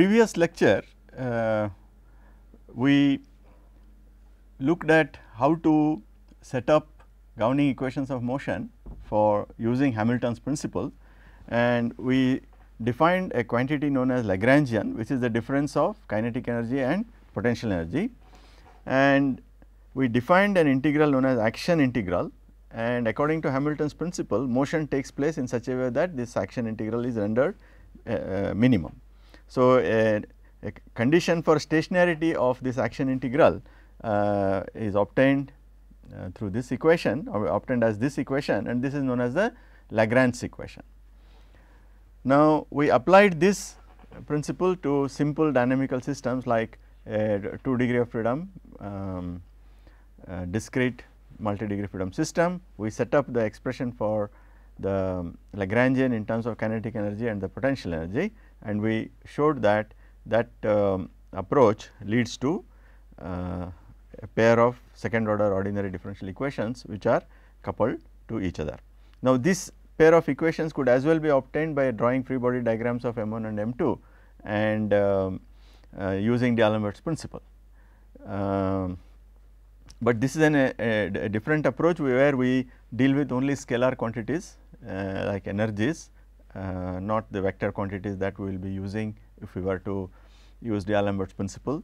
previous lecture uh, we looked at how to set up governing equations of motion for using Hamilton's principle and we defined a quantity known as Lagrangian which is the difference of kinetic energy and potential energy and we defined an integral known as action integral and according to Hamilton's principle motion takes place in such a way that this action integral is rendered uh, uh, minimum. So, a, a, condition for stationarity of this action integral uh, is obtained uh, through this equation or obtained as this equation and this is known as the Lagrange equation. Now, we applied this principle to simple dynamical systems like a 2 degree of freedom um, uh, discrete multi degree freedom system. We set up the expression for the Lagrangian in terms of kinetic energy and the potential energy and we showed that that um, approach leads to uh, a pair of second order ordinary differential equations which are coupled to each other. Now, this pair of equations could as well be obtained by drawing free body diagrams of M 1 and M 2 and um, uh, using D'Alembert's principle. Um, but this is an, a, a, different approach where we deal with only scalar quantities uh, like energies, not the vector quantities that we will be using if we were to use D'Alembert's principle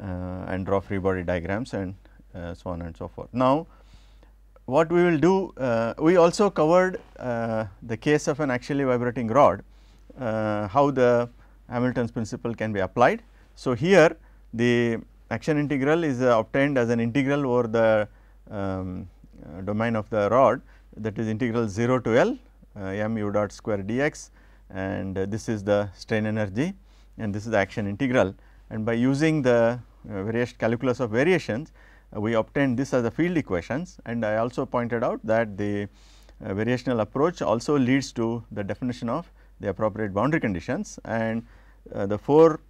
uh, and draw free body diagrams and uh, so on and so forth. Now, what we will do, uh, we also covered uh, the case of an axially vibrating rod, how the Hamilton's principle can be applied. So, here the action integral is uh, obtained as an integral over the um, uh, domain of the rod that is integral 0 to L uh, m u dot square dx and this is the strain energy and this is the action integral. And by using the variation calculus of variations we obtained this as the field equations. And I also pointed out that the variational approach also leads to the definition of the appropriate boundary conditions. And the four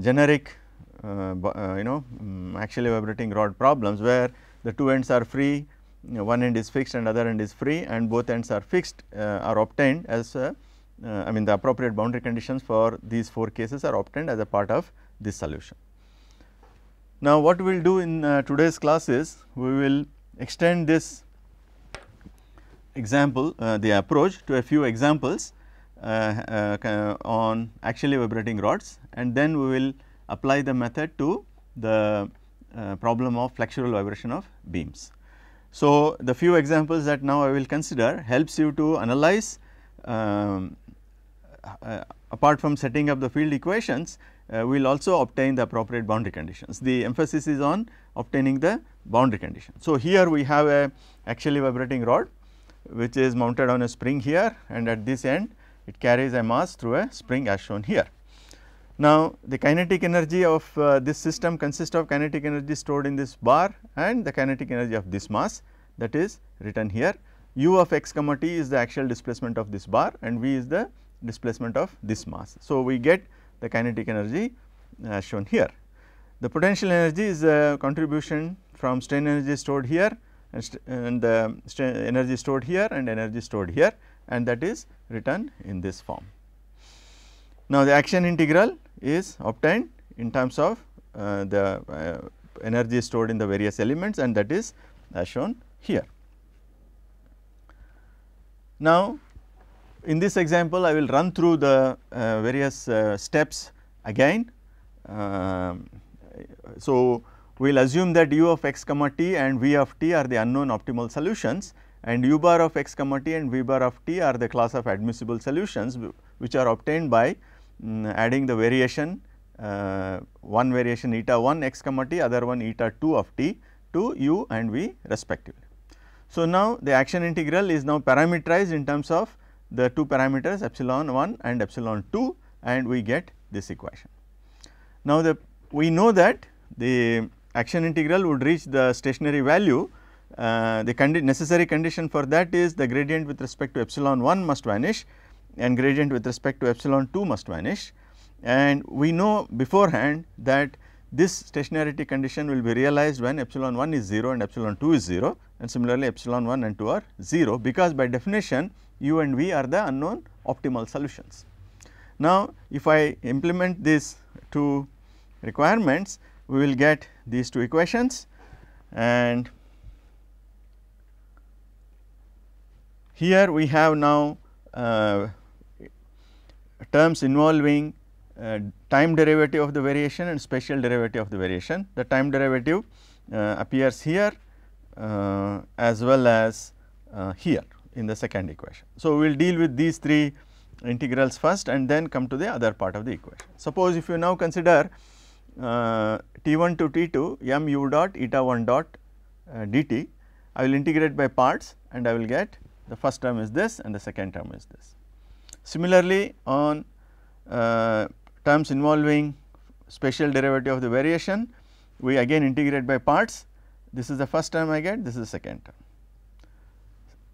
generic uh, uh, you know um, vibrating rod problems where the two ends are free, you know, one end is fixed and other end is free and both ends are fixed uh, are obtained as I mean the appropriate boundary conditions for these four cases are obtained as a part of this solution. Now, what we will do in uh, today's class is we will extend this example uh, the approach to a few examples uh, on axially vibrating rods and then we will apply the method to the uh, problem of flexural vibration of beams. So, the few examples that now I will consider helps you to analyze um, uh, apart from setting up the field equations, uh, we will also obtain the appropriate boundary conditions. The emphasis is on obtaining the boundary conditions. So, here we have a axially vibrating rod which is mounted on a spring here and at this end it carries a mass through a spring as shown here. Now, the kinetic energy of uh, this system consists of kinetic energy stored in this bar and the kinetic energy of this mass that is written here. u of x comma t is the actual displacement of this bar and v is the displacement of this mass. So, we get the kinetic energy as uh, shown here. The potential energy is a contribution from strain energy stored here and, and the energy stored here and energy stored here and that is written in this form. Now, the action integral is obtained in terms of uh, the uh, energy stored in the various elements and that is as shown here. Now, in this example I will run through the uh, various uh, steps again. Um, so, we will assume that u of x comma t and v of t are the unknown optimal solutions and u bar of x comma t and v bar of t are the class of admissible solutions which are obtained by um, adding the variation uh, one variation eta 1 x comma t other one eta 2 of t to u and v respectively. So, now the action integral is now parameterized in terms of the two parameters epsilon 1 and epsilon 2 and we get this equation. Now, the we know that the action integral would reach the stationary value uh, the condi necessary condition for that is the gradient with respect to epsilon 1 must vanish and gradient with respect to epsilon 2 must vanish and we know beforehand that this stationarity condition will be realized when epsilon 1 is 0 and epsilon 2 is 0 and similarly epsilon 1 and 2 are 0 because by definition u and v are the unknown optimal solutions. Now, if I implement these two requirements, we will get these two equations and here we have now uh, terms involving uh, time derivative of the variation and spatial derivative of the variation. The time derivative uh, appears here uh, as well as uh, here in the second equation. So, we will deal with these three integrals first and then come to the other part of the equation. Suppose if you now consider uh, t 1 to t 2 m u dot eta 1 dot uh, dt, I will integrate by parts and I will get the first term is this and the second term is this. Similarly, on uh, terms involving spatial derivative of the variation, we again integrate by parts. This is the first term I get, this is the second term.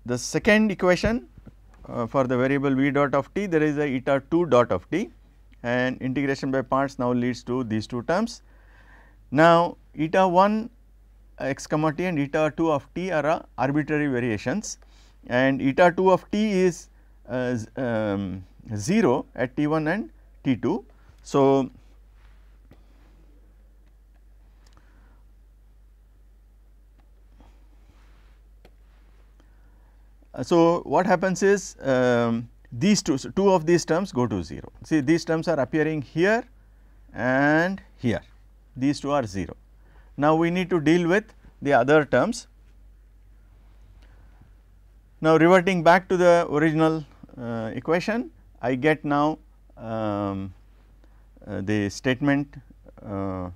The second equation uh, for the variable v dot of t, there is a eta 2 dot of t and integration by parts now leads to these two terms. Now, eta 1 x comma t and eta 2 of t are arbitrary variations and eta 2 of t is uh, um, 0 at t 1 and t 2. So, so what happens is um, these two, so two of these terms go to 0. See these terms are appearing here and here, these two are 0. Now, we need to deal with the other terms. Now, reverting back to the original uh, equation, I get now um, uh, the statement uh,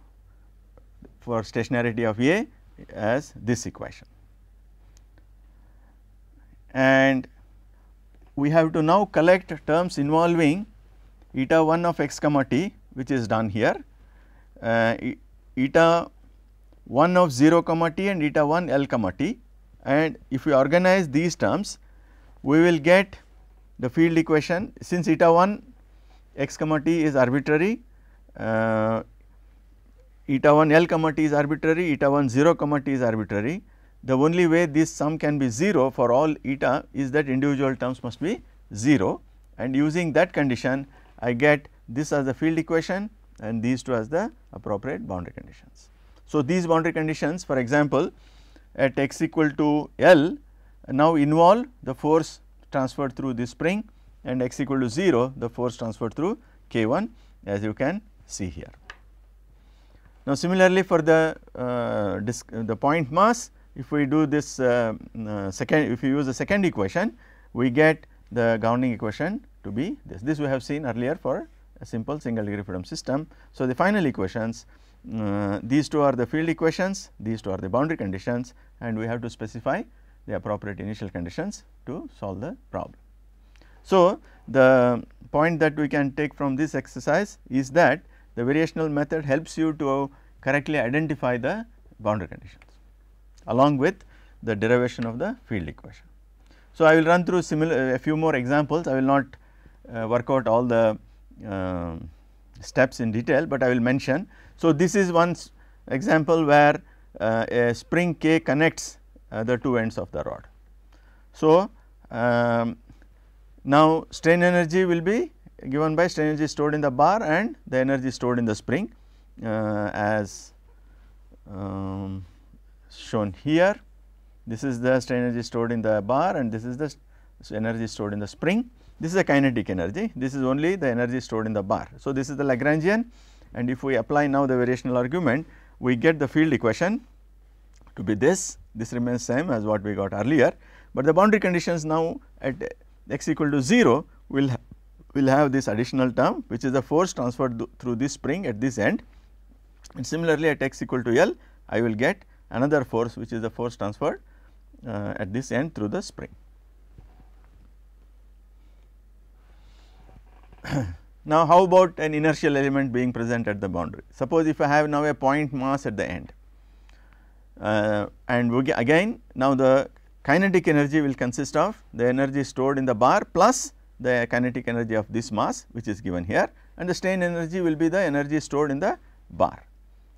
for stationarity of A as this equation. And we have to now collect terms involving eta 1 of x comma t which is done here, uh, eta 1 of 0 comma t and eta 1 L comma t and if we organize these terms we will get the field equation since eta 1 x comma t is arbitrary uh, eta 1 L comma t is arbitrary eta 1 0 comma t is arbitrary the only way this sum can be 0 for all eta is that individual terms must be 0 and using that condition I get this as the field equation and these two as the appropriate boundary conditions. So, these boundary conditions for example, at x equal to L now involve the force transferred through this spring and x equal to 0 the force transferred through k 1 as you can see here. Now, similarly for the uh, the point mass if we do this uh, uh, second if we use the second equation we get the governing equation to be this. This we have seen earlier for a simple single degree of freedom system. So, the final equations uh, these two are the field equations, these two are the boundary conditions and we have to specify the appropriate initial conditions to solve the problem. So, the point that we can take from this exercise is that the variational method helps you to correctly identify the boundary conditions along with the derivation of the field equation. So, I will run through similar a few more examples I will not uh, work out all the uh, steps in detail, but I will mention. So, this is one example where uh, a spring k connects the two ends of the rod. So, um, now strain energy will be given by strain energy stored in the bar and the energy stored in the spring uh, as um, shown here. This is the strain energy stored in the bar and this is the energy stored in the spring. This is the kinetic energy, this is only the energy stored in the bar. So, this is the Lagrangian and if we apply now the variational argument, we get the field equation to be this, this remains same as what we got earlier, but the boundary conditions now at x equal to 0 will ha will have this additional term which is the force transferred through this spring at this end and similarly at x equal to L I will get another force which is the force transferred uh, at this end through the spring. now, how about an inertial element being present at the boundary? Suppose if I have now a point mass at the end uh, and we again now the kinetic energy will consist of the energy stored in the bar plus the kinetic energy of this mass which is given here and the strain energy will be the energy stored in the bar.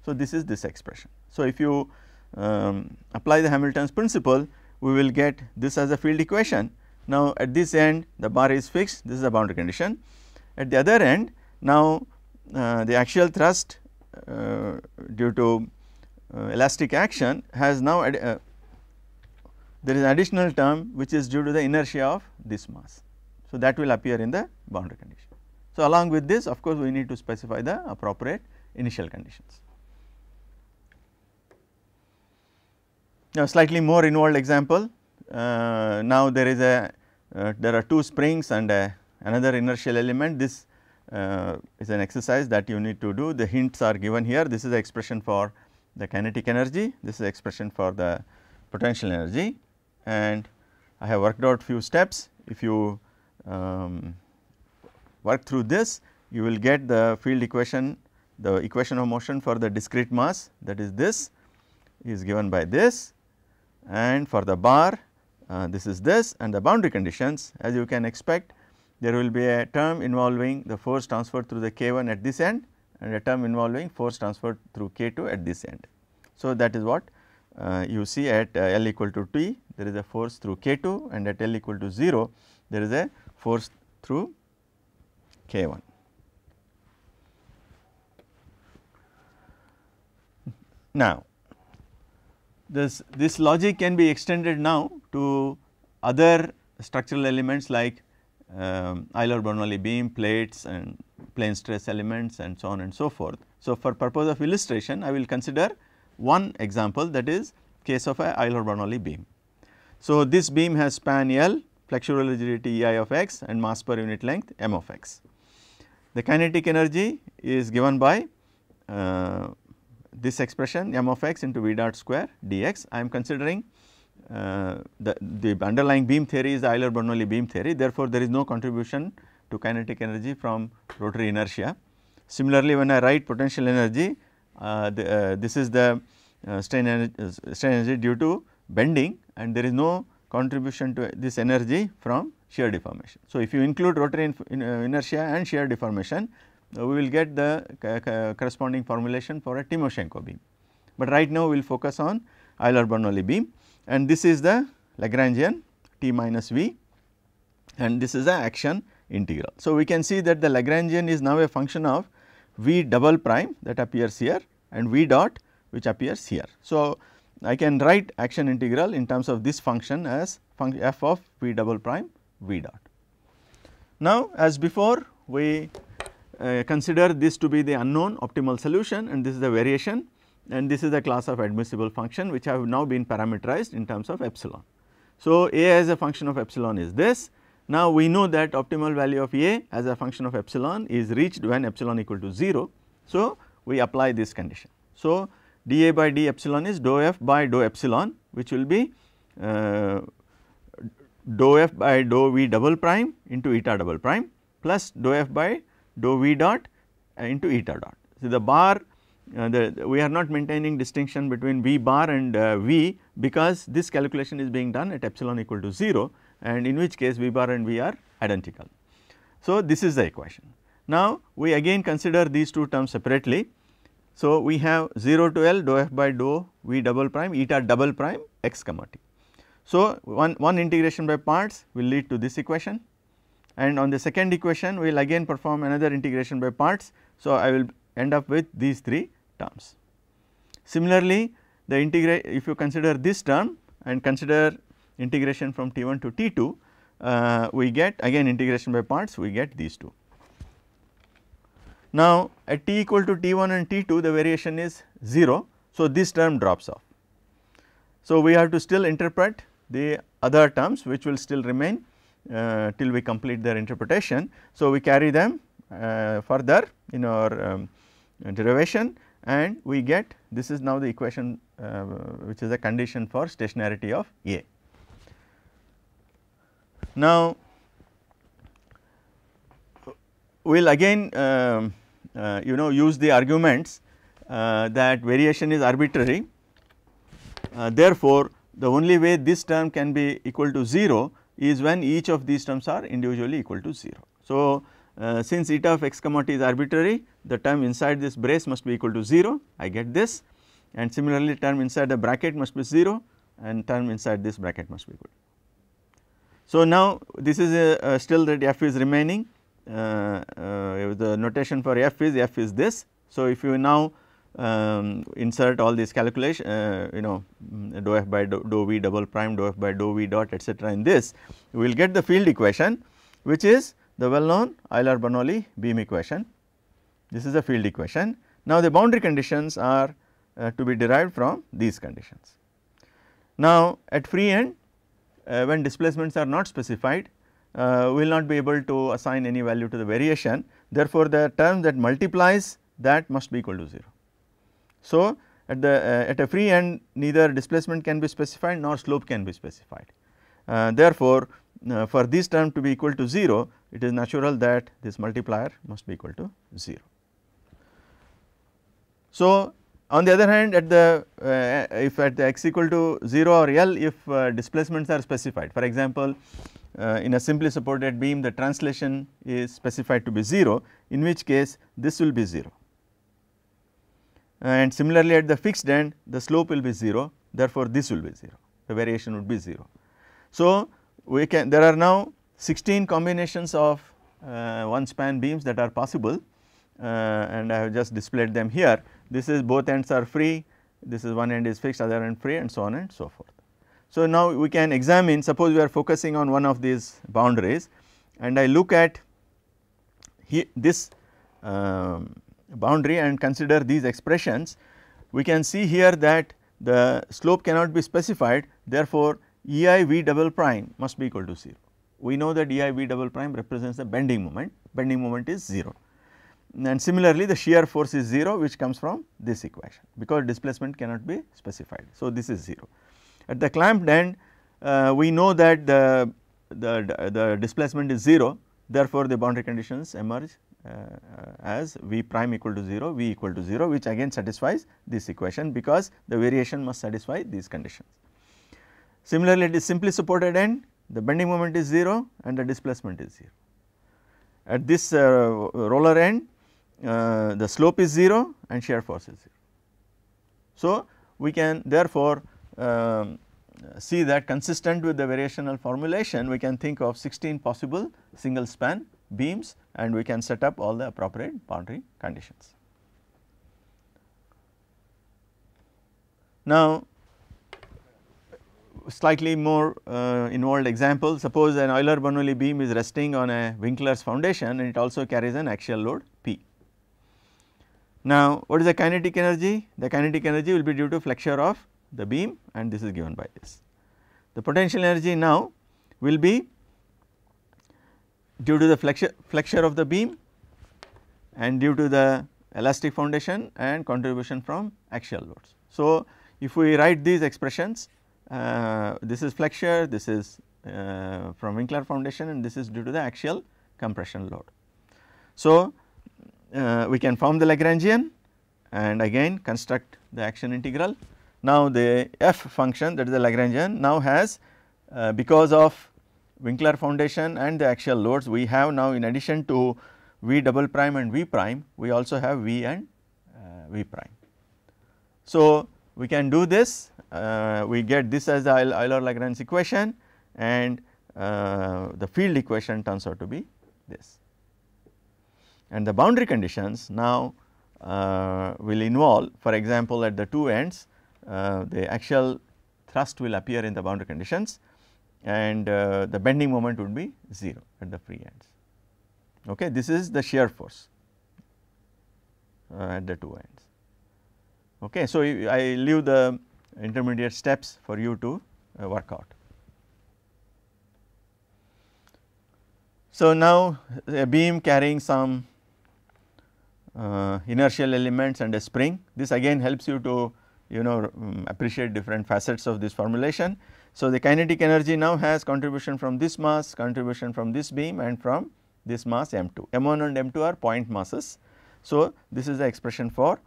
So, this is this expression. So, if you um, apply the Hamilton's principle, we will get this as a field equation. Now, at this end the bar is fixed, this is a boundary condition At the other end now uh, the axial thrust uh, due to elastic action has now uh, there is an additional term which is due to the inertia of this mass. So, that will appear in the boundary condition. So, along with this of course, we need to specify the appropriate initial conditions. Now, slightly more involved example, uh, now there is a uh, there are two springs and another inertial element. This uh, is an exercise that you need to do. The hints are given here. This is the expression for the kinetic energy, this is expression for the potential energy. And I have worked out few steps. If you um, work through this, you will get the field equation, the equation of motion for the discrete mass that is this is given by this. And for the bar uh, this is this and the boundary conditions. As you can expect there will be a term involving the force transferred through the K1 at this end and a term involving force transferred through K2 at this end. So, that is what uh, you see at uh, L equal to T there is a force through K2 and at L equal to 0 there is a force through K1. Now, this, this logic can be extended now to other structural elements like um, Euler-Bernoulli beam, plates and plane stress elements and so on and so forth. So, for purpose of illustration I will consider one example that is case of a Euler-Bernoulli beam. So, this beam has span L, flexural rigidity E i of x and mass per unit length m of x. The kinetic energy is given by uh, this expression m of x into v dot square dx. I am considering uh, the, the underlying beam theory is the Euler-Bernoulli beam theory therefore, there is no contribution to kinetic energy from rotary inertia. Similarly, when I write potential energy uh, the, uh, this is the uh, strain, energy, strain energy due to bending and there is no contribution to this energy from shear deformation. So, if you include rotary in, in, inertia and shear deformation we will get the corresponding formulation for a Timoshenko beam. But right now we will focus on Euler-Bernoulli beam and this is the Lagrangian T minus V and this is the action integral. So, we can see that the Lagrangian is now a function of V double prime that appears here and V dot which appears here. So, I can write action integral in terms of this function as func f of V double prime V dot. Now, as before we uh, consider this to be the unknown optimal solution and this is the variation and this is the class of admissible function which have now been parameterized in terms of epsilon. So, A as a function of epsilon is this now, we know that optimal value of A as a function of epsilon is reached when epsilon equal to 0. So, we apply this condition. So, dA by d epsilon is dou f by dou epsilon which will be uh, dou f by dou v double prime into eta double prime plus dou f by dou v dot uh, into eta dot. So, the bar uh, the, we are not maintaining distinction between v bar and uh, v because this calculation is being done at epsilon equal to 0 and in which case V bar and V are identical. So, this is the equation. Now, we again consider these two terms separately. So, we have 0 to L dou f by dou V double prime eta double prime x comma t. So, one, one integration by parts will lead to this equation and on the second equation we will again perform another integration by parts. So, I will end up with these three terms. Similarly, the integrate if you consider this term and consider integration from T1 to T2 uh, we get again integration by parts we get these two. Now at t equal to T1 and T2 the variation is 0. So this term drops off. So we have to still interpret the other terms which will still remain uh, till we complete their interpretation. So we carry them uh, further in our um, derivation and we get this is now the equation uh, which is a condition for stationarity of A. Now, we will again uh, uh, you know use the arguments uh, that variation is arbitrary. Uh, therefore, the only way this term can be equal to 0 is when each of these terms are individually equal to 0. So, uh, since eta of x comma t is arbitrary the term inside this brace must be equal to 0 I get this and similarly term inside the bracket must be 0 and term inside this bracket must be equal. So, now this is a, a still that f is remaining uh, uh, the notation for f is f is this. So, if you now um, insert all these calculation uh, you know dou f by dou, dou v double prime dou f by dou v dot etcetera in this we will get the field equation which is the well known Euler Bernoulli beam equation. This is the field equation. Now, the boundary conditions are uh, to be derived from these conditions. Now, at free end when displacements are not specified uh, we will not be able to assign any value to the variation therefore, the term that multiplies that must be equal to 0. So, at the uh, at a free end neither displacement can be specified nor slope can be specified. Uh, therefore, uh, for this term to be equal to 0 it is natural that this multiplier must be equal to 0. So, on the other hand at the uh, if at the x equal to 0 or L if uh, displacements are specified. For example, uh, in a simply supported beam the translation is specified to be 0 in which case this will be 0 and similarly at the fixed end the slope will be 0 therefore, this will be 0 the variation would be 0. So, we can there are now 16 combinations of uh, one span beams that are possible and I have just displayed them here. This is both ends are free, this is one end is fixed, other end free and so on and so forth. So, now we can examine suppose we are focusing on one of these boundaries and I look at this um, boundary and consider these expressions, we can see here that the slope cannot be specified therefore, E i v double prime must be equal to 0. We know that E i v double prime represents the bending moment, bending moment is 0 and similarly the shear force is 0 which comes from this equation because displacement cannot be specified. So, this is 0. At the clamped end uh, we know that the, the, the displacement is 0 therefore, the boundary conditions emerge uh, as V prime equal to 0, V equal to 0 which again satisfies this equation because the variation must satisfy these conditions. Similarly, it is simply supported end the bending moment is 0 and the displacement is 0. At this uh, roller end uh, the slope is 0 and shear force is 0. So, we can therefore um, see that consistent with the variational formulation we can think of 16 possible single span beams and we can set up all the appropriate boundary conditions. Now, slightly more uh, involved example suppose an Euler Bernoulli beam is resting on a Winkler's foundation and it also carries an axial load. Now, what is the kinetic energy? The kinetic energy will be due to flexure of the beam and this is given by this. The potential energy now will be due to the flexure, flexure of the beam and due to the elastic foundation and contribution from axial loads. So, if we write these expressions uh, this is flexure, this is uh, from Winkler foundation and this is due to the axial compression load. So, uh, we can form the Lagrangian and again construct the action integral. Now, the f function that is the Lagrangian now has uh, because of Winkler foundation and the axial loads we have now in addition to v double prime and v prime we also have v and uh, v prime. So, we can do this uh, we get this as the Euler Lagrange equation and uh, the field equation turns out to be this and the boundary conditions now uh, will involve for example, at the two ends uh, the axial thrust will appear in the boundary conditions and uh, the bending moment would be 0 at the free ends. Okay. This is the shear force uh, at the two ends. Okay. So, I leave the intermediate steps for you to uh, work out. So, now a beam carrying some inertial elements and a spring. This again helps you to you know um, appreciate different facets of this formulation. So, the kinetic energy now has contribution from this mass, contribution from this beam and from this mass m2. m1 and m2 are point masses. So, this is the expression for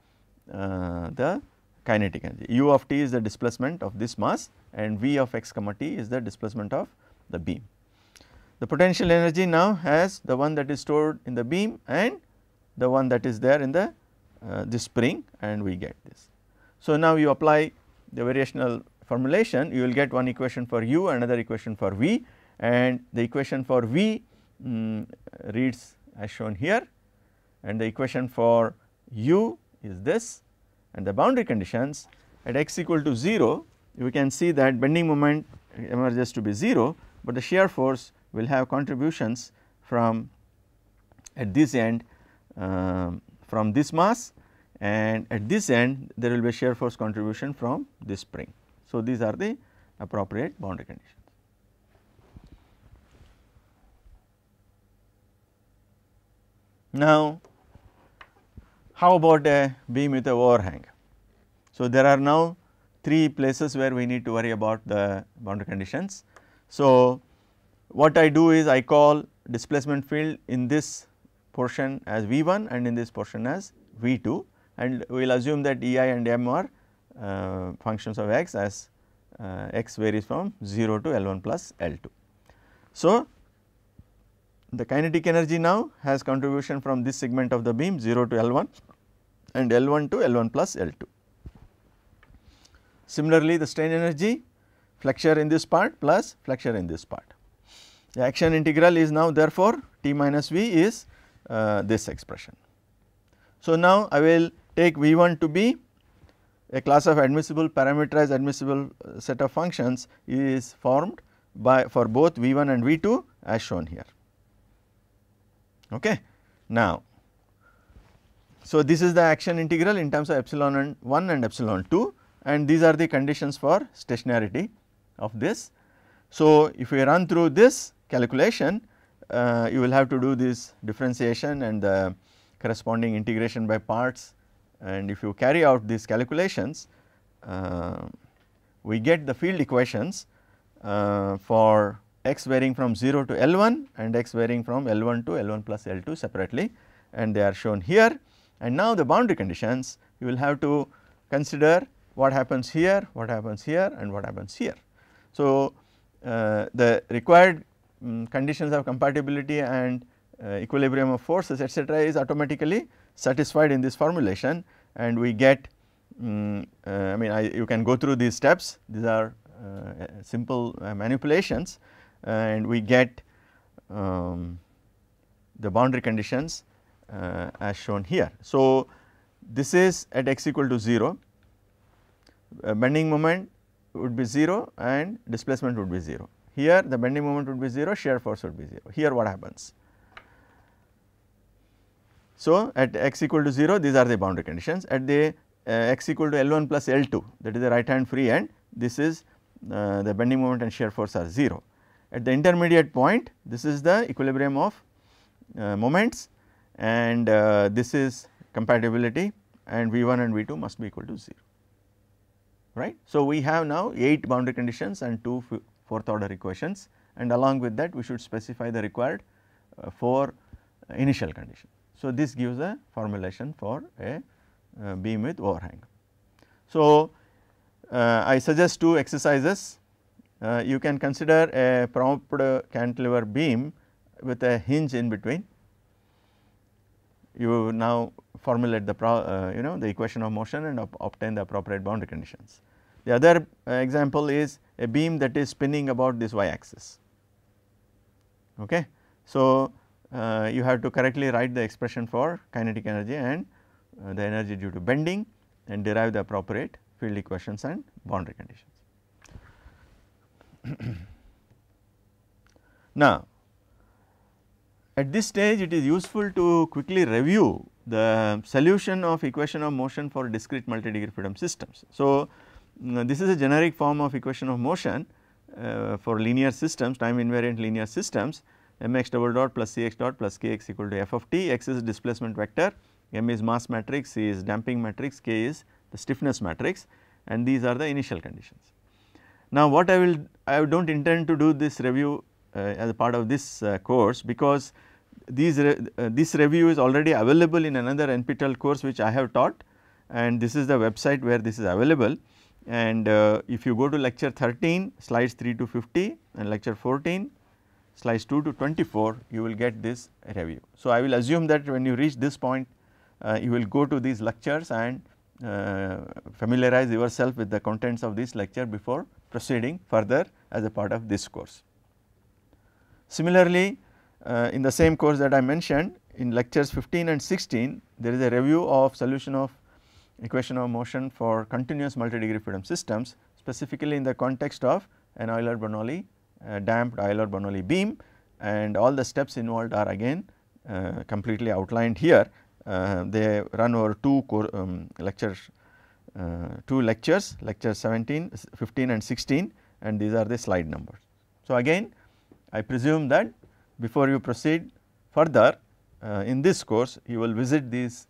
uh, the kinetic energy. u of t is the displacement of this mass and v of x comma t is the displacement of the beam. The potential energy now has the one that is stored in the beam and the one that is there in the uh, spring and we get this. So, now you apply the variational formulation you will get one equation for u another equation for v. And the equation for v um, reads as shown here. And the equation for u is this. And the boundary conditions at x equal to 0 we can see that bending moment emerges to be 0, but the shear force will have contributions from at this end uh, from this mass and at this end there will be shear force contribution from this spring. So, these are the appropriate boundary conditions. Now, how about a beam with a overhang? So, there are now three places where we need to worry about the boundary conditions. So, what I do is I call displacement field in this portion as V 1 and in this portion as V 2 and we will assume that E i and m are uh, functions of x as uh, x varies from 0 to L 1 plus L 2. So, the kinetic energy now has contribution from this segment of the beam 0 to L 1 and L 1 to L 1 plus L 2. Similarly, the strain energy flexure in this part plus flexure in this part. The action integral is now therefore, T minus V is this expression. So, now I will take V 1 to be a class of admissible parameterized admissible uh, set of functions is formed by for both V 1 and V 2 as shown here. Okay. Now, so this is the action integral in terms of epsilon and 1 and epsilon 2 and these are the conditions for stationarity of this. So, if we run through this calculation uh, you will have to do this differentiation and the corresponding integration by parts and if you carry out these calculations uh, we get the field equations uh, for x varying from 0 to L 1 and x varying from L 1 to L 1 plus L 2 separately and they are shown here. And now the boundary conditions you will have to consider what happens here, what happens here and what happens here. So, uh, the required um, conditions of compatibility and uh, equilibrium of forces etc., is automatically satisfied in this formulation and we get um, uh, I mean I, you can go through these steps these are uh, simple uh, manipulations and we get um, the boundary conditions uh, as shown here. So, this is at x equal to 0, uh, bending moment would be 0 and displacement would be 0. Here the bending moment would be 0, shear force would be 0. Here what happens? So, at x equal to 0 these are the boundary conditions at the uh, x equal to L 1 plus L 2 that is the right hand free end this is uh, the bending moment and shear force are 0. At the intermediate point this is the equilibrium of uh, moments and uh, this is compatibility and V 1 and V 2 must be equal to 0 right. So, we have now 8 boundary conditions and 2 fourth order equations and along with that we should specify the required uh, 4 initial conditions. So, this gives a formulation for a uh, beam with overhang. So, uh, I suggest two exercises uh, you can consider a propped cantilever beam with a hinge in between. You now formulate the pro, uh, you know the equation of motion and ob obtain the appropriate boundary conditions. The other uh, example is a beam that is spinning about this y axis. Okay. So, uh, you have to correctly write the expression for kinetic energy and uh, the energy due to bending and derive the appropriate field equations and boundary conditions. now, at this stage it is useful to quickly review the solution of equation of motion for discrete multi-degree freedom systems. So, this is a generic form of equation of motion uh, for linear systems time invariant linear systems mx double dot plus cx dot plus kx equal to f of t x is displacement vector m is mass matrix c is damping matrix k is the stiffness matrix and these are the initial conditions. Now, what I will I do not intend to do this review uh, as a part of this uh, course because these re, uh, this review is already available in another NPTEL course which I have taught and this is the website where this is available and uh, if you go to lecture 13 slides 3 to 50 and lecture 14 slides 2 to 24 you will get this review. So, I will assume that when you reach this point uh, you will go to these lectures and uh, familiarize yourself with the contents of this lecture before proceeding further as a part of this course. Similarly, uh, in the same course that I mentioned in lectures 15 and 16 there is a review of solution of equation of motion for continuous multi-degree freedom systems specifically in the context of an Euler-Bernoulli uh, damped Euler-Bernoulli beam and all the steps involved are again uh, completely outlined here. Uh, they run over two um, lectures, uh, two lectures lecture 17, 15 and 16 and these are the slide numbers. So, again I presume that before you proceed further uh, in this course you will visit these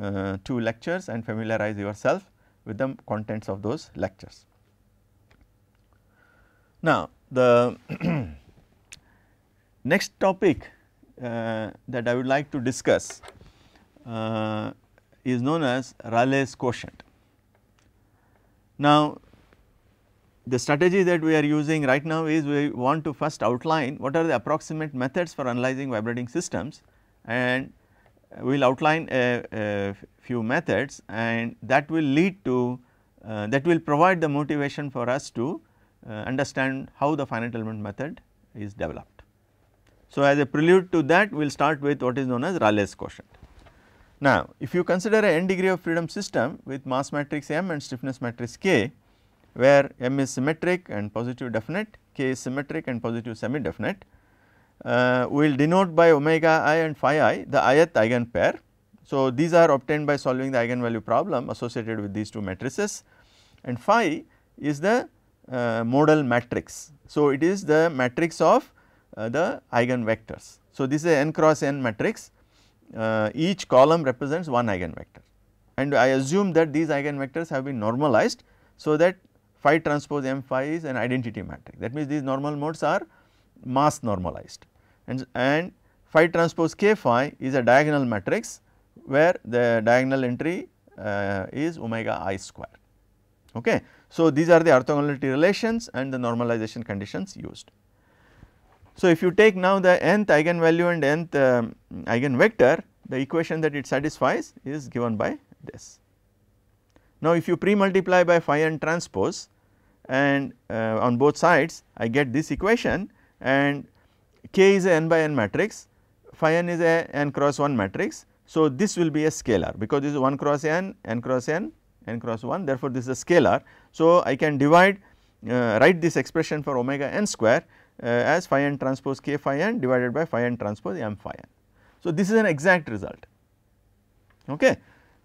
uh, two lectures and familiarize yourself with the contents of those lectures. Now, the next topic uh, that I would like to discuss uh, is known as Rayleigh's quotient. Now, the strategy that we are using right now is we want to first outline what are the approximate methods for analyzing vibrating systems and we will outline a, a, few methods and that will lead to uh, that will provide the motivation for us to uh, understand how the finite element method is developed. So, as a prelude to that we will start with what is known as Rayleigh's quotient. Now, if you consider a n degree of freedom system with mass matrix M and stiffness matrix K where M is symmetric and positive definite, K is symmetric and positive semi definite, uh, we will denote by omega i and phi i the ith eigenpair. So, these are obtained by solving the eigenvalue problem associated with these two matrices and phi is the uh, modal matrix. So, it is the matrix of uh, the eigenvectors. So, this is a n cross n matrix uh, each column represents one eigenvector and I assume that these eigenvectors have been normalized. So, that phi transpose m phi is an identity matrix that means these normal modes are mass normalized and, and phi transpose k phi is a diagonal matrix where the diagonal entry uh, is omega i square. Okay. So, these are the orthogonality relations and the normalization conditions used. So, if you take now the nth eigenvalue and nth um, eigenvector the equation that it satisfies is given by this. Now, if you pre-multiply by phi n transpose and uh, on both sides I get this equation and k is a n by n matrix, phi n is a n cross 1 matrix. So, this will be a scalar because this is 1 cross n, n cross n, n cross 1 therefore, this is a scalar. So, I can divide uh, write this expression for omega n square uh, as phi n transpose k phi n divided by phi n transpose m phi n. So, this is an exact result. Okay.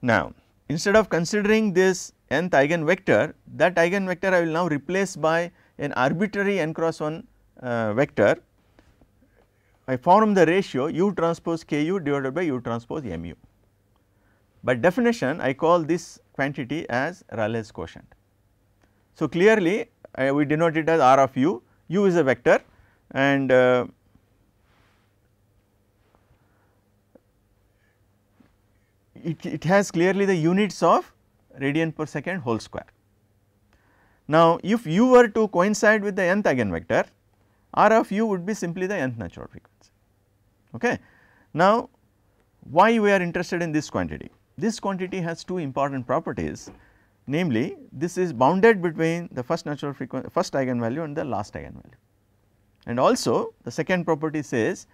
Now, instead of considering this nth eigenvector that eigenvector I will now replace by an arbitrary n cross 1 uh, vector, I form the ratio u transpose k u divided by u transpose m u. By definition I call this quantity as Rayleigh's quotient. So, clearly uh, we denote it as R of u, u is a vector and uh, it, it has clearly the units of radian per second whole square. Now, if u were to coincide with the nth eigenvector R of u would be simply the nth natural frequency. Okay. Now, why we are interested in this quantity? This quantity has two important properties namely this is bounded between the first natural frequency first eigenvalue and the last eigenvalue. And also the second property says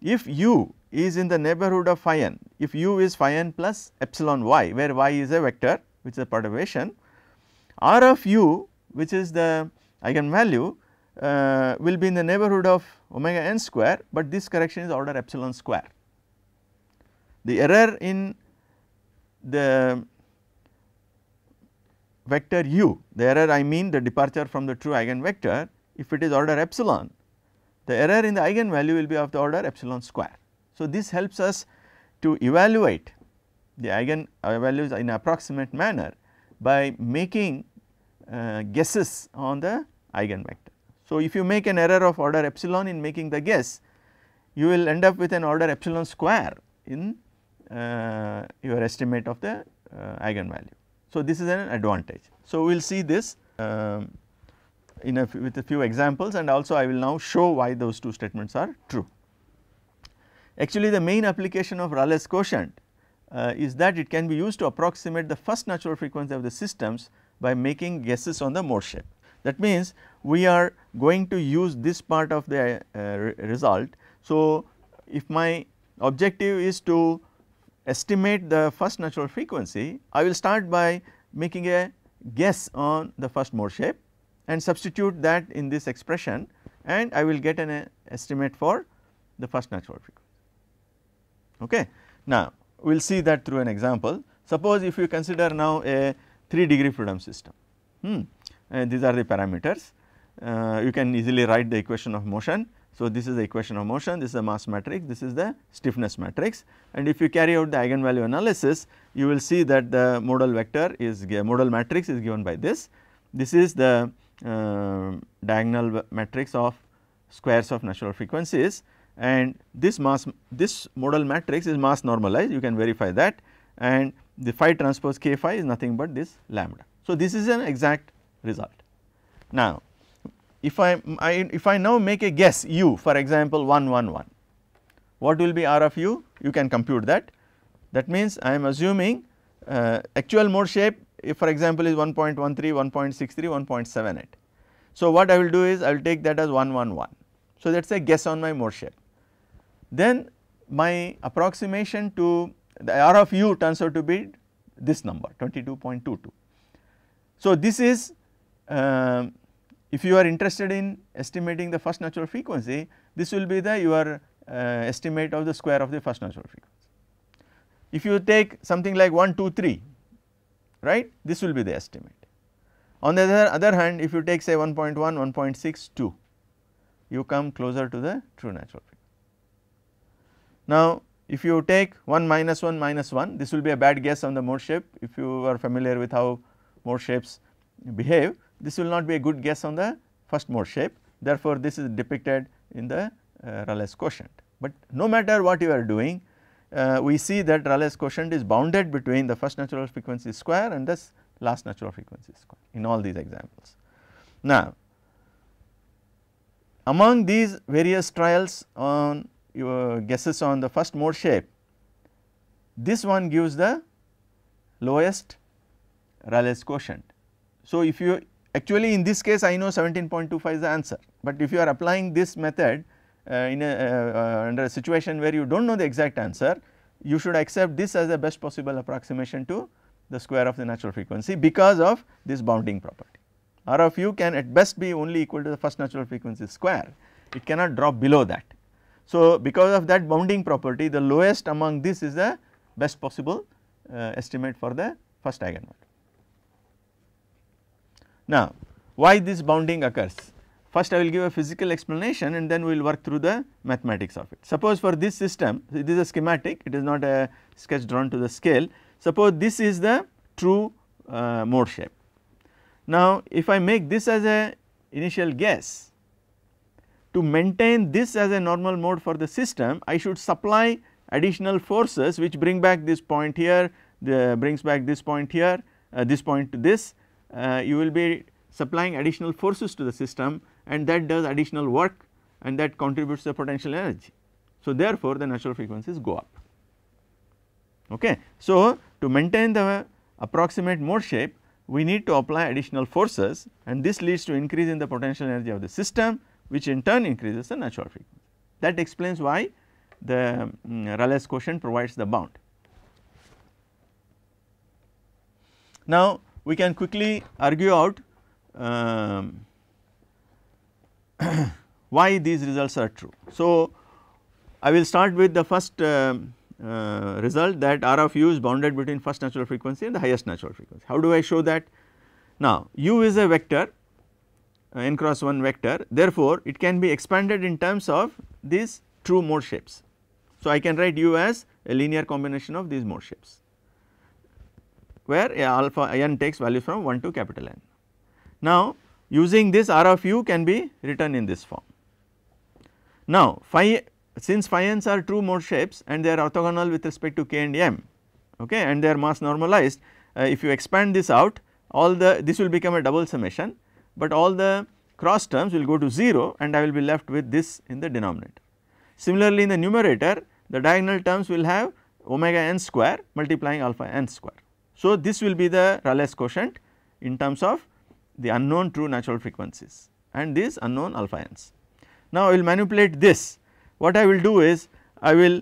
if u is in the neighborhood of phi n, if u is phi n plus epsilon y where y is a vector which is a perturbation, R of u which is the eigenvalue uh, will be in the neighborhood of omega n square, but this correction is order epsilon square. The error in the vector u, the error I mean the departure from the true eigenvector, if it is order epsilon, the error in the eigenvalue will be of the order epsilon square. So, this helps us to evaluate the eigen values in approximate manner by making uh, guesses on the eigenvector. So, if you make an error of order epsilon in making the guess, you will end up with an order epsilon square in uh, your estimate of the uh, eigenvalue. So, this is an advantage. So, we will see this um, in a with a few examples and also I will now show why those two statements are true. Actually, the main application of Rayleigh's quotient uh, is that it can be used to approximate the first natural frequency of the systems by making guesses on the mode shape. That means, we are going to use this part of the uh, result. So, if my objective is to estimate the first natural frequency, I will start by making a guess on the first mode shape and substitute that in this expression and I will get an uh, estimate for the first natural frequency. Okay. Now, we will see that through an example. Suppose if you consider now a 3 degree freedom system, hmm, and these are the parameters, uh, you can easily write the equation of motion. So, this is the equation of motion, this is the mass matrix, this is the stiffness matrix and if you carry out the eigenvalue analysis, you will see that the modal vector is modal matrix is given by this. This is the uh, diagonal matrix of squares of natural frequencies and this mass this modal matrix is mass normalized you can verify that and the phi transpose k phi is nothing but this lambda. So, this is an exact result. Now, if I, I if I now make a guess u for example 1 1 1 what will be r of u you can compute that that means I am assuming uh, actual mode shape if for example is 1.13 1.63 1.78. So, what I will do is I will take that as 1 1 1 so, that is a guess on my mode shape. Then my approximation to the R of u turns out to be this number 22.22. So, this is uh, if you are interested in estimating the first natural frequency, this will be the your uh, estimate of the square of the first natural frequency. If you take something like 1, 2, 3, right, this will be the estimate. On the other, other hand, if you take say 1.1, 1.6, 2, you come closer to the true natural frequency. Now, if you take 1 minus 1 minus 1 this will be a bad guess on the mode shape if you are familiar with how mode shapes behave this will not be a good guess on the first mode shape therefore, this is depicted in the uh, quotient. But no matter what you are doing uh, we see that Rayleigh's quotient is bounded between the first natural frequency square and this last natural frequency square in all these examples. Now, among these various trials on your guesses on the first mode shape, this one gives the lowest Rayleigh's quotient. So, if you actually in this case I know 17.25 is the answer, but if you are applying this method uh, in a uh, uh, under a situation where you do not know the exact answer, you should accept this as the best possible approximation to the square of the natural frequency because of this bounding property. R of u can at best be only equal to the first natural frequency square, it cannot drop below that. So, because of that bounding property the lowest among this is the best possible uh, estimate for the first eigenvalue. Now, why this bounding occurs? First I will give a physical explanation and then we will work through the mathematics of it. Suppose for this system, this is a schematic, it is not a sketch drawn to the scale. Suppose this is the true uh, mode shape. Now, if I make this as a initial guess, to maintain this as a normal mode for the system, I should supply additional forces which bring back this point here, the brings back this point here, uh, this point to this, you will be supplying additional forces to the system and that does additional work and that contributes to the potential energy. So, therefore, the natural frequencies go up. Okay. So, to maintain the approximate mode shape, we need to apply additional forces and this leads to increase in the potential energy of the system which in turn increases the natural frequency. That explains why the um, quotient provides the bound. Now, we can quickly argue out um, why these results are true. So, I will start with the first um, uh, result that R of u is bounded between first natural frequency and the highest natural frequency. How do I show that? Now, u is a vector uh, n cross 1 vector therefore, it can be expanded in terms of these true mode shapes. So, I can write u as a linear combination of these mode shapes where alpha n takes value from 1 to capital N. Now, using this R of u can be written in this form. Now, phi since phi n's are true mode shapes and they are orthogonal with respect to k and m okay, and they are mass normalized, uh, if you expand this out all the this will become a double summation, but all the cross terms will go to 0 and I will be left with this in the denominator. Similarly, in the numerator the diagonal terms will have omega n square multiplying alpha n square. So, this will be the Rayleigh's quotient in terms of the unknown true natural frequencies and these unknown alpha n's. Now, I will manipulate this what I will do is I will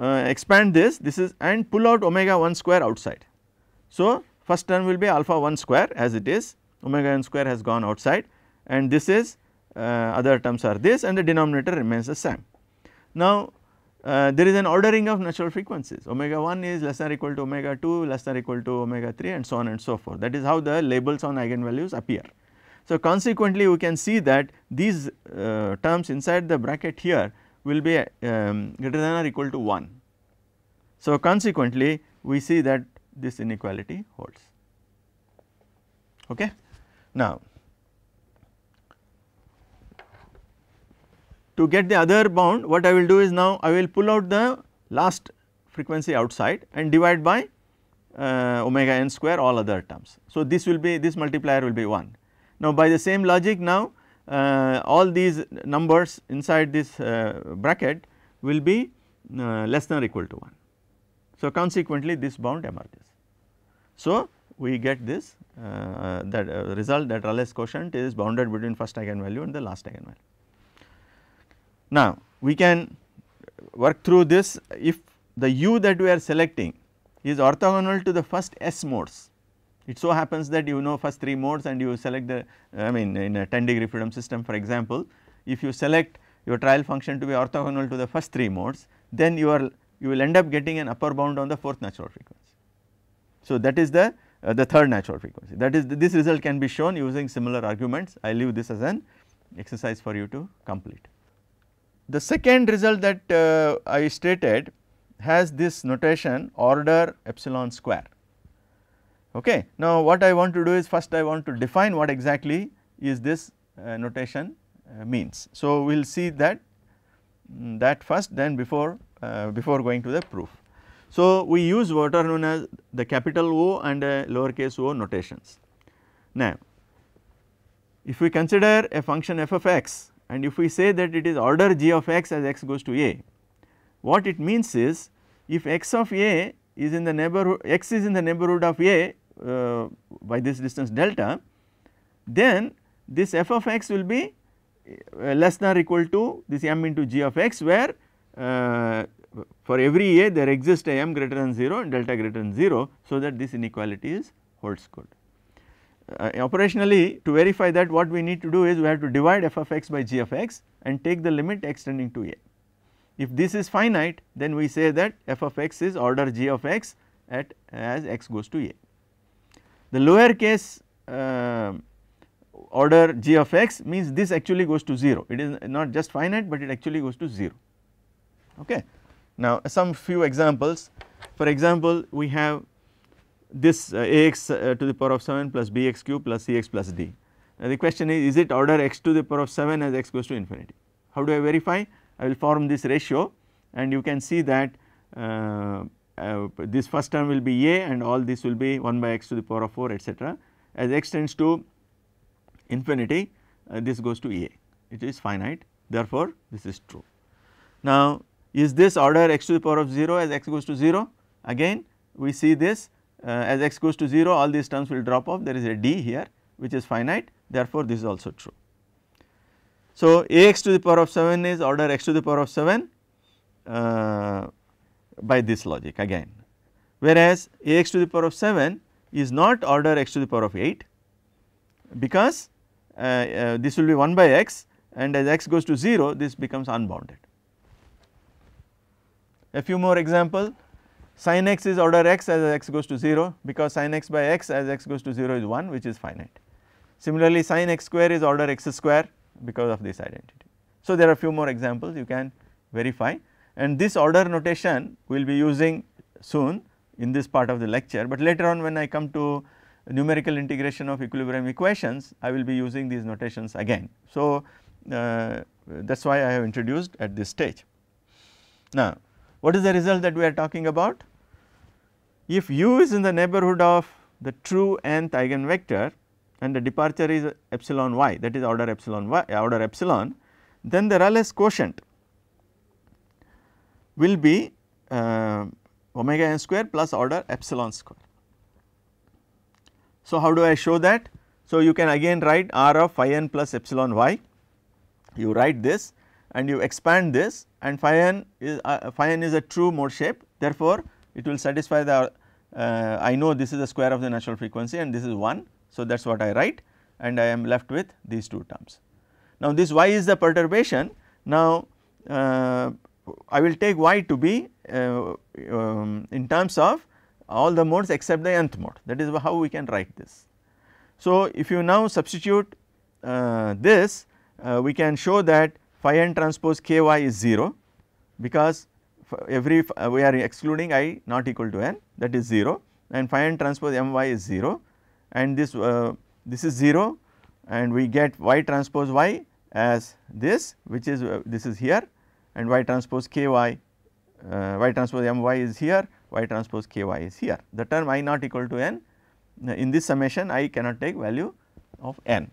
uh, expand this, this is and pull out omega 1 square outside. So, first term will be alpha 1 square as it is, omega n square has gone outside and this is uh, other terms are this and the denominator remains the same. Now, uh, there is an ordering of natural frequencies omega 1 is less than or equal to omega 2 less than or equal to omega 3 and so on and so forth that is how the labels on eigenvalues appear. So, consequently we can see that these uh, terms inside the bracket here will be um, greater than or equal to 1. So, consequently we see that this inequality holds. Okay. Now, to get the other bound what I will do is now I will pull out the last frequency outside and divide by uh, omega n square all other terms. So, this will be this multiplier will be 1. Now, by the same logic now uh, all these numbers inside this uh, bracket will be uh, less than or equal to 1. So, consequently this bound emerges. So, we get this uh, that uh, result that Rayleigh's quotient is bounded between first eigenvalue and the last eigenvalue. Now, we can work through this if the u that we are selecting is orthogonal to the first S modes. It so happens that you know first 3 modes and you select the I mean in a 10 degree freedom system for example, if you select your trial function to be orthogonal to the first 3 modes then you are you will end up getting an upper bound on the fourth natural frequency. So, that is the uh, the third natural frequency that is this result can be shown using similar arguments I leave this as an exercise for you to complete. The second result that uh, I stated has this notation order epsilon square. Okay. Now, what I want to do is first I want to define what exactly is this uh, notation uh, means. So, we will see that um, that first then before uh, before going to the proof. So, we use what are known as the capital O and lowercase o notations. Now, if we consider a function f of x and if we say that it is order g of x as x goes to a, what it means is if x of a is in the neighborhood x is in the neighborhood of a uh, by this distance delta, then this f of x will be uh, less than or equal to this m into g of x where uh, for every a there exists a m greater than 0 and delta greater than 0. So, that this inequality is holds good uh, operationally to verify that what we need to do is we have to divide f of x by g of x and take the limit extending to a. If this is finite then we say that f of x is order g of x at as x goes to a. The lower case uh, order g of x means this actually goes to 0 it is not just finite but it actually goes to 0 okay. Now some few examples for example we have this uh, ax uh, to the power of 7 plus bx cube plus cx plus d. Now, the question is, is it order x to the power of 7 as x goes to infinity? How do I verify? I will form this ratio and you can see that uh, uh, this first term will be a and all this will be 1 by x to the power of 4 etc. As x tends to infinity uh, this goes to a, it is finite therefore, this is true. Now, is this order x to the power of 0 as x goes to 0? Again we see this as x goes to 0 all these terms will drop off there is a d here which is finite therefore, this is also true. So, a x to the power of 7 is order x to the power of 7 uh, by this logic again whereas, a x to the power of 7 is not order x to the power of 8 because uh, uh, this will be 1 by x and as x goes to 0 this becomes unbounded. A few more example sin x is order x as x goes to 0 because sin x by x as x goes to 0 is 1 which is finite. Similarly, sin x square is order x square because of this identity. So, there are few more examples you can verify and this order notation we will be using soon in this part of the lecture, but later on when I come to numerical integration of equilibrium equations I will be using these notations again. So, uh, that is why I have introduced at this stage. Now, what is the result that we are talking about? If u is in the neighborhood of the true nth eigenvector and the departure is epsilon y that is order epsilon y order epsilon then the Rayleigh's quotient will be uh, omega n square plus order epsilon square. So, how do I show that? So, you can again write r of phi n plus epsilon y you write this and you expand this and phi n is uh, phi n is a true mode shape therefore, it will satisfy the uh, I know this is the square of the natural frequency and this is 1. So, that is what I write and I am left with these two terms. Now, this y is the perturbation now uh, I will take y to be uh, um, in terms of all the modes except the nth mode that is how we can write this. So, if you now substitute uh, this uh, we can show that phi n transpose k y is 0 because every uh, we are excluding i not equal to n that is 0 and phi n transpose m y is 0 and this uh, this is 0 and we get y transpose y as this which is uh, this is here. And y transpose k y uh, y transpose m y is here. Y transpose k y is here. The term i not equal to n in this summation I cannot take value of n.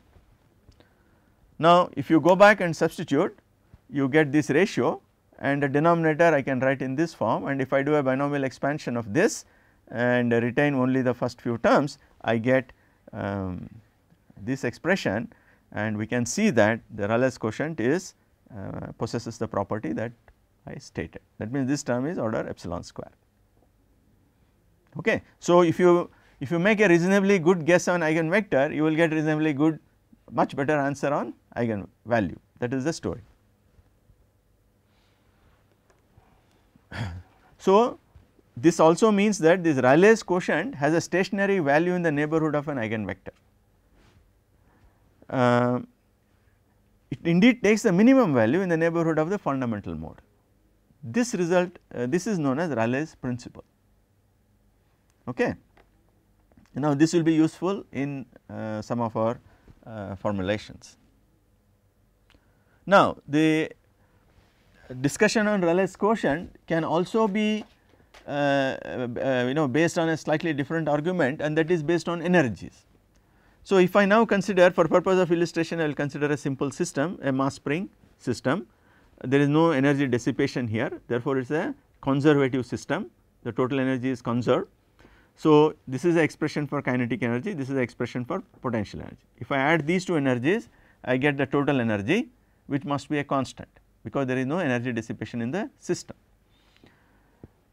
Now, if you go back and substitute you get this ratio and the denominator I can write in this form and if I do a binomial expansion of this and retain only the first few terms I get um, this expression and we can see that the Rayleigh's quotient is uh, possesses the property that I stated that means this term is order epsilon square. Okay. So, if you if you make a reasonably good guess on eigenvector you will get reasonably good much better answer on eigen value that is the story. So, this also means that this Rayleigh's quotient has a stationary value in the neighborhood of an eigenvector. Uh, it indeed takes the minimum value in the neighborhood of the fundamental mode. This result uh, this is known as Rayleigh's principle. Okay. Now, this will be useful in uh, some of our uh, formulations. Now, the discussion on Rayleigh's quotient can also be uh, uh, you know based on a slightly different argument and that is based on energies. So, if I now consider for purpose of illustration I will consider a simple system a mass spring system there is no energy dissipation here therefore, it is a conservative system the total energy is conserved. So, this is the expression for kinetic energy this is the expression for potential energy. If I add these two energies I get the total energy which must be a constant because there is no energy dissipation in the system.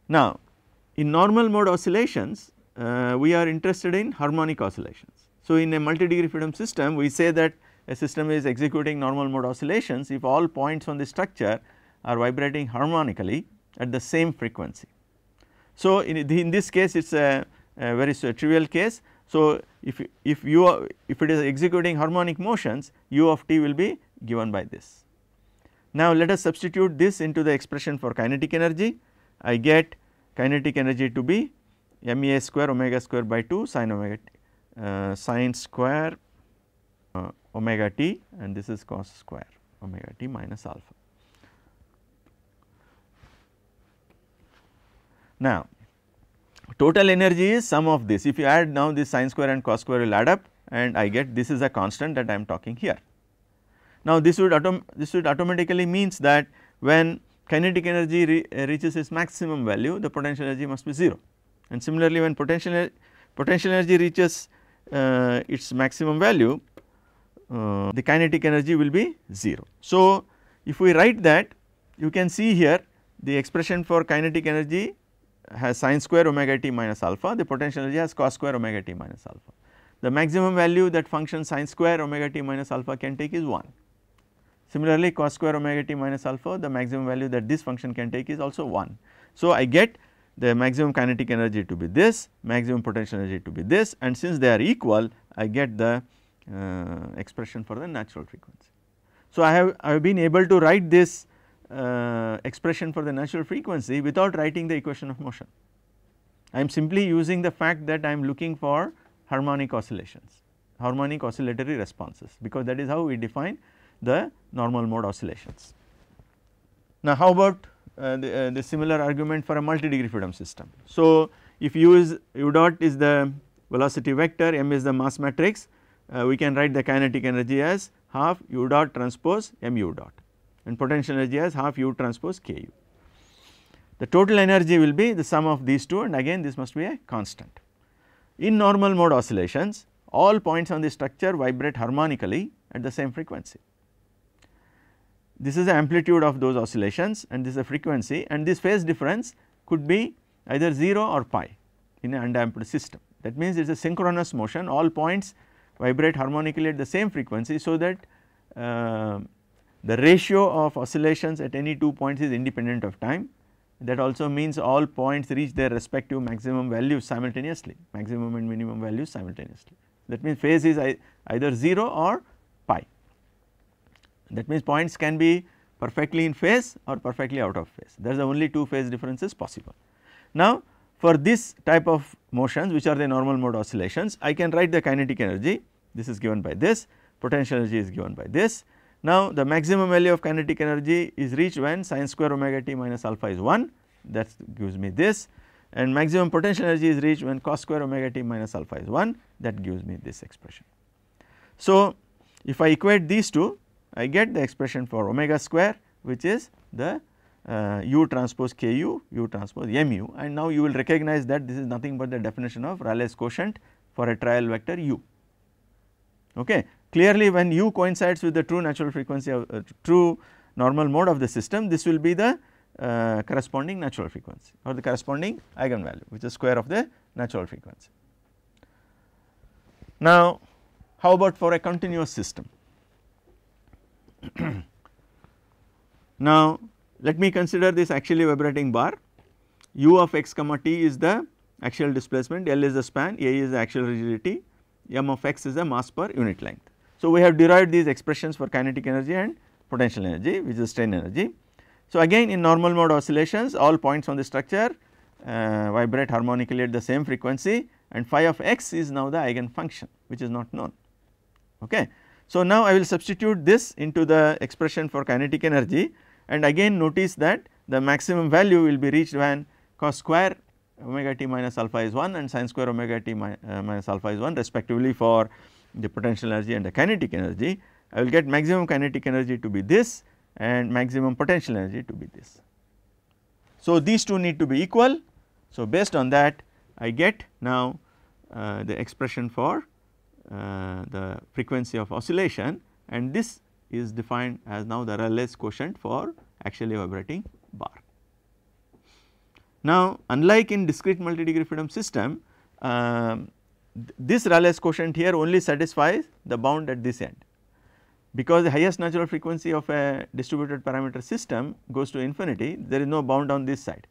Now, in normal mode oscillations uh, we are interested in harmonic oscillations. So, in a multi degree freedom system we say that a system is executing normal mode oscillations if all points on the structure are vibrating harmonically at the same frequency. So, in, in this case it is a, a very trivial case. So, if, if you if it is executing harmonic motions u of t will be given by this. Now, let us substitute this into the expression for kinetic energy I get kinetic energy to be m a square omega square by 2 sin omega t uh, sin square uh, omega t and this is cos square omega t minus alpha. Now, total energy is sum of this if you add now this sin square and cos square will add up and I get this is a constant that I am talking here. Now, this would this would automatically means that when kinetic energy re reaches its maximum value the potential energy must be 0 and similarly when potential potential energy reaches uh, its maximum value uh, the kinetic energy will be 0. So, if we write that you can see here the expression for kinetic energy has sin square omega t minus alpha the potential energy has cos square omega t minus alpha. The maximum value that function sin square omega t minus alpha can take is 1. Similarly, cos square omega t minus alpha the maximum value that this function can take is also 1. So, I get the maximum kinetic energy to be this, maximum potential energy to be this and since they are equal I get the uh, expression for the natural frequency. So, I have I have been able to write this uh, expression for the natural frequency without writing the equation of motion. I am simply using the fact that I am looking for harmonic oscillations, harmonic oscillatory responses because that is how we define the normal mode oscillations. Now, how about uh, the, uh, the, similar argument for a multi degree freedom system. So, if u is u dot is the velocity vector, m is the mass matrix, uh, we can write the kinetic energy as half u dot transpose m u dot and potential energy as half u transpose k u. The total energy will be the sum of these two and again this must be a constant. In normal mode oscillations all points on the structure vibrate harmonically at the same frequency. This is the amplitude of those oscillations and this is the frequency and this phase difference could be either 0 or pi in an undamped system. That means it is a synchronous motion all points vibrate harmonically at the same frequency so that uh, the ratio of oscillations at any two points is independent of time that also means all points reach their respective maximum values simultaneously maximum and minimum values simultaneously. That means phase is either 0 or that means points can be perfectly in phase or perfectly out of phase. There is only two phase differences possible. Now for this type of motions which are the normal mode oscillations I can write the kinetic energy. This is given by this. Potential energy is given by this. Now, the maximum value of kinetic energy is reached when sin square omega t minus alpha is 1 that gives me this. And maximum potential energy is reached when cos square omega t minus alpha is 1 that gives me this expression. So, if I equate these two I get the expression for omega square which is the uh, u transpose k u, transpose m u and now you will recognize that this is nothing but the definition of Rayleigh's quotient for a trial vector u. Okay. Clearly when u coincides with the true natural frequency of uh, true normal mode of the system this will be the uh, corresponding natural frequency or the corresponding eigenvalue which is square of the natural frequency. Now how about for a continuous system? now let me consider this axially vibrating bar u of x comma t is the axial displacement, L is the span, A is the axial rigidity, m of x is the mass per unit length. So, we have derived these expressions for kinetic energy and potential energy which is strain energy. So, again in normal mode oscillations all points on the structure uh, vibrate harmonically at the same frequency and phi of x is now the eigen function which is not known. Okay. So, now I will substitute this into the expression for kinetic energy and again notice that the maximum value will be reached when cos square omega t minus alpha is 1 and sin square omega t uh, minus alpha is 1 respectively for the potential energy and the kinetic energy, I will get maximum kinetic energy to be this and maximum potential energy to be this. So, these two need to be equal. So, based on that I get now uh, the expression for the frequency of oscillation and this is defined as now the Rayleigh's quotient for axially vibrating bar. Now, unlike in discrete multi-degree freedom system, um, this Rayleigh's quotient here only satisfies the bound at this end because the highest natural frequency of a distributed parameter system goes to infinity there is no bound on this side.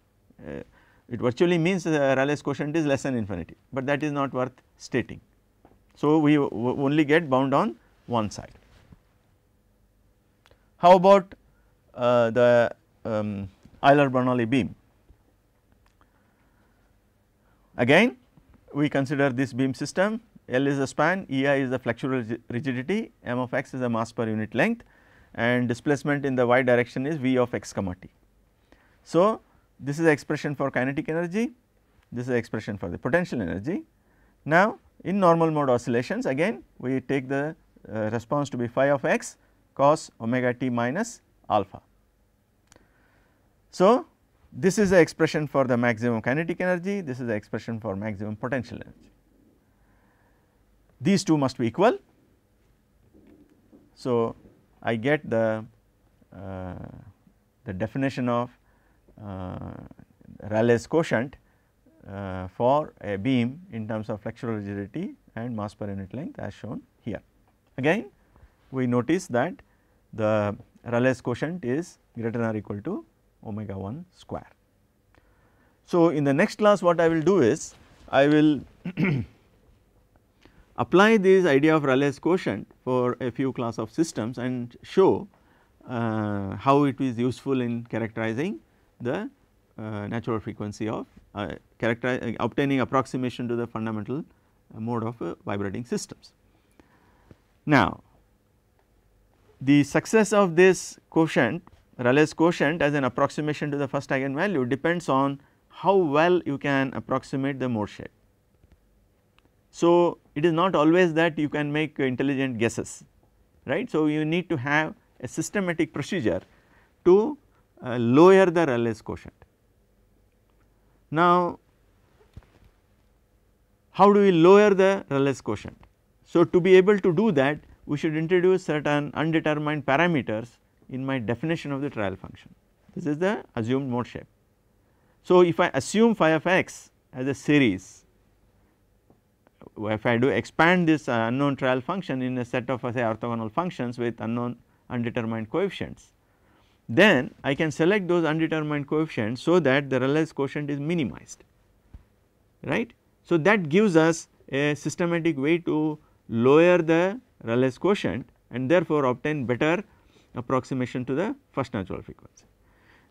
Uh, it virtually means the Rayleigh's quotient is less than infinity, but that is not worth stating. So, we only get bound on one side. How about uh, the um, Euler-Bernoulli beam? Again we consider this beam system L is the span, EI is the flexural rigidity, m of x is the mass per unit length and displacement in the y direction is V of x comma t. So, this is the expression for kinetic energy, this is the expression for the potential energy. Now, in normal mode oscillations again we take the uh, response to be phi of x cos omega t minus alpha. So, this is the expression for the maximum kinetic energy, this is the expression for maximum potential energy. These two must be equal. So, I get the uh, the definition of uh, Rayleigh's quotient uh, for a beam in terms of flexural rigidity and mass per unit length as shown here. Again we notice that the Rayleigh's quotient is greater than or equal to omega 1 square. So, in the next class what I will do is I will apply this idea of Rayleigh's quotient for a few class of systems and show uh, how it is useful in characterizing the natural frequency of uh, character obtaining approximation to the fundamental mode of uh, vibrating systems. Now, the success of this quotient Rayleigh's quotient as an approximation to the first eigenvalue depends on how well you can approximate the mode shape. So, it is not always that you can make intelligent guesses right. So, you need to have a systematic procedure to uh, lower the Rayleigh's quotient. Now, how do we lower the Rayleigh's quotient? So, to be able to do that we should introduce certain undetermined parameters in my definition of the trial function. This is the assumed mode shape. So, if I assume phi of x as a series, if I do expand this uh, unknown trial function in a set of say orthogonal functions with unknown undetermined coefficients, then I can select those undetermined coefficients so that the Rayleigh's quotient is minimized right. So, that gives us a systematic way to lower the Rayleigh's quotient and therefore obtain better approximation to the first natural frequency.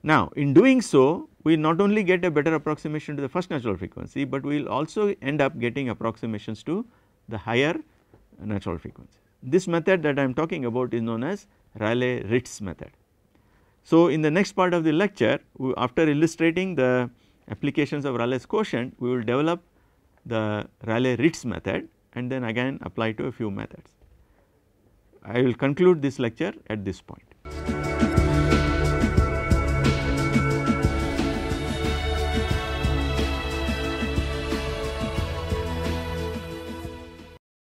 Now, in doing so we not only get a better approximation to the first natural frequency, but we will also end up getting approximations to the higher natural frequency. This method that I am talking about is known as Rayleigh-Ritz method. So, in the next part of the lecture after illustrating the applications of Rayleigh's quotient we will develop the Rayleigh-Ritz method and then again apply to a few methods. I will conclude this lecture at this point.